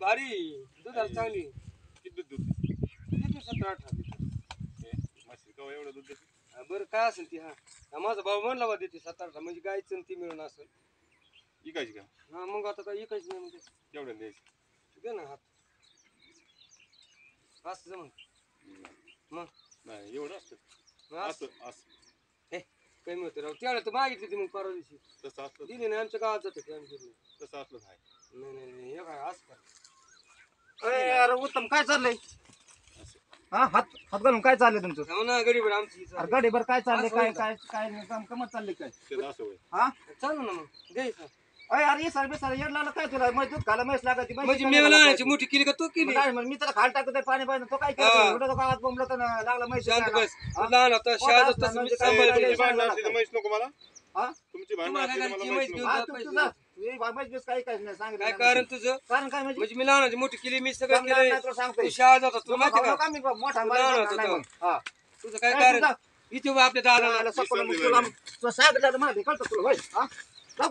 भारी. दुधाला चांगली. किती दूध देते देते सतरा अठरा. हे, म्हशी केव्हा एवढं दूध देते? हा, बरं काय असेल ती हा. हा, माझा भाऊ म्हणला बा देते सात अठरा म्हणजे गायचं आणि ती मिळून असेल. इकायची का? हा मग आता काय इकायच नाही म्हणजे. केवढ्या द्यायची. दे ना हात. असं जमन मग. नाही एवढं असतं. मग असं. असं असं. हे कमी होते राव. त्यावेळेला तर मागितली ती मग परवा दिवशी. तसं असलं दिली नाही आमच्या गावात जाते आम्ही दिली तसं असलं नाही. नाही नाही नाही हे काय असं कर अरे उत्तम काय चाललंय? हा हात हात घालून काय चाललंय तुमचं? हो ना गडीभर आमची अरे गाडीभर काय चाललंय? काय? काय काय नाही, काम कमत चाललंय काय? ते असं होय हा? चालू ना मग. अरे अरे ये सारे येड लागलं काय तुला? मग दूध खायला म्हैस लागत म्हणजे मी लहानाची मोठी केली का तो केली? मी त्याला खाल टाकतोय पाणी पाहिजे तो काय हा. केलं तो गावात बोंबलं तर लागला म्हैस शांत बस. हा? तू लहान होता शाळेत असला तसं मी म्हणजे तुमची भांडणं असली तर मला? तुमची असली तर मला हा, तू बिस काही काही नाही सांगितलं काय नाही. कारण तुझं कारण काय म्हणजे म्हणजे मी लहानाची मोठी केली मी सगळं समजा नाही तुला सांगतोय. तू शाळेत जाता तुला तुला माहिती खाऊ का नका, मी मोठा तू माणूस लहान नाही होता मग. हा. तुझं काय काय कारण तुझा? इथे उभा आपल्या तुला सांगितलं तर मला कळतं तुला होय हा. हा?